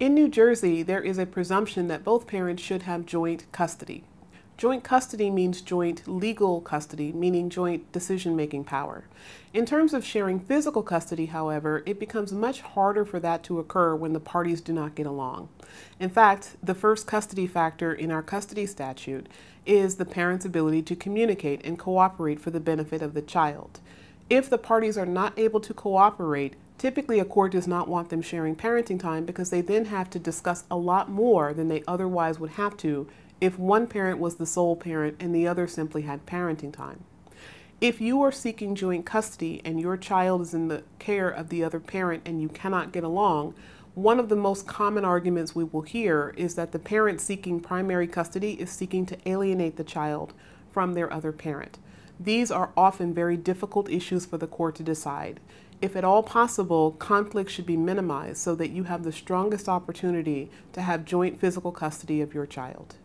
In New Jersey, there is a presumption that both parents should have joint custody. Joint custody means joint legal custody, meaning joint decision making power. In terms of sharing physical custody, however, it becomes much harder for that to occur when the parties do not get along. In fact, the first custody factor in our custody statute is the parent's ability to communicate and cooperate for the benefit of the child. If the parties are not able to cooperate, typically a court does not want them sharing parenting time because they then have to discuss a lot more than they otherwise would have to if one parent was the sole parent and the other simply had parenting time. If you are seeking joint custody and your child is in the care of the other parent and you cannot get along, one of the most common arguments we will hear is that the parent seeking primary custody is seeking to alienate the child from their other parent. These are often very difficult issues for the court to decide. If at all possible, conflict should be minimized so that you have the strongest opportunity to have joint physical custody of your child.